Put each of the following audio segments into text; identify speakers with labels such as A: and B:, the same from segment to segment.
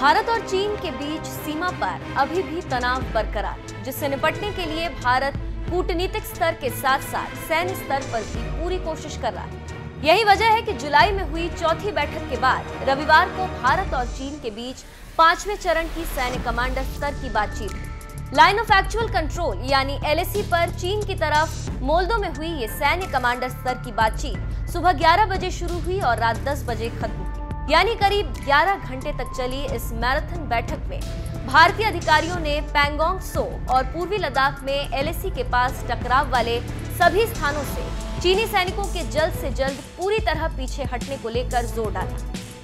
A: भारत और चीन के बीच सीमा पर अभी भी तनाव बरकरार, जिससे निपटने के लिए भारत कूटनीतिक स्तर के साथ साथ सैन्य स्तर पर भी पूरी कोशिश कर रहा है। यही वजह है कि जुलाई में हुई चौथी बैठक के बाद रविवार को भारत और चीन के बीच पाँचवें चरण की सैन्य कमांडर स्तर की बातचीत लाइन ऑफ़ एक्चुअल कंट्रोल, यानी एलएसी पर चीन की तरफ़ मोल्दो में हुई ये सैन्य कमांडर स्तर की बातचीत सुबह 11 बजे शुरू हुई और रात 10 बजे खत्म यानी करीब 11 घंटे तक चली इस मैराथन बैठक में। भारतीय अधिकारियों ने पैंगोंग, सो और पूर्वी लद्दाख में एलएसी के पास टकराव वाले सभी स्थानों से चीनी सैनिकों के जल्द से जल्द पूरी तरह पीछे हटने को लेकर ज़ोर डाला।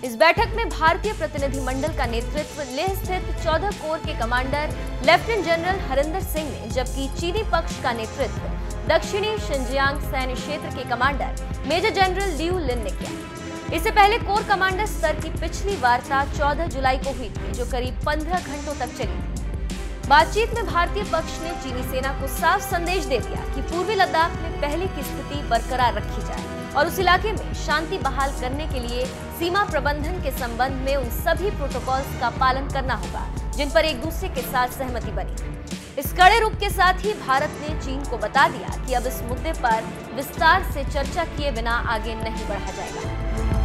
A: इस बैठक में भारतीय प्रतिनिधिमंडल का नेतृत्व लेह स्थित चौदह कोर के commander lieutenant general Harinder Singh ने, जबकि चीनी पक्ष का नेतृत्व दक्षिणी शिंजियांग सैन्य क्षेत्र के commander major general Liu Lin ने किया। इससे पहले कोर कमांडर स्तर की पिछली वार्ता 14 जुलाई को हुई थी, जो करीब 15 घंटों तक चली। थी बातचीत में भारतीय पक्ष ने चीनी सेना को साफ़ संदेश दे दिया कि पूर्वी लद्दाख में पहले की स्थिति बरकरार रखी जाए और उस इलाके में शांति बहाल करने के लिए सीमा प्रबंधन के संबंध में उन सभी प्रोटोकॉल्स का पालन करना होगा, जिन पर एक दूसरे के साथ सहमति बनी। इस कड़े रूप के साथ ही भारत ने चीन को बता दिया कि अब इस मुद्दे पर विस्तार से चर्चा किए बिना आगे नहीं बढ़ा जाएगा।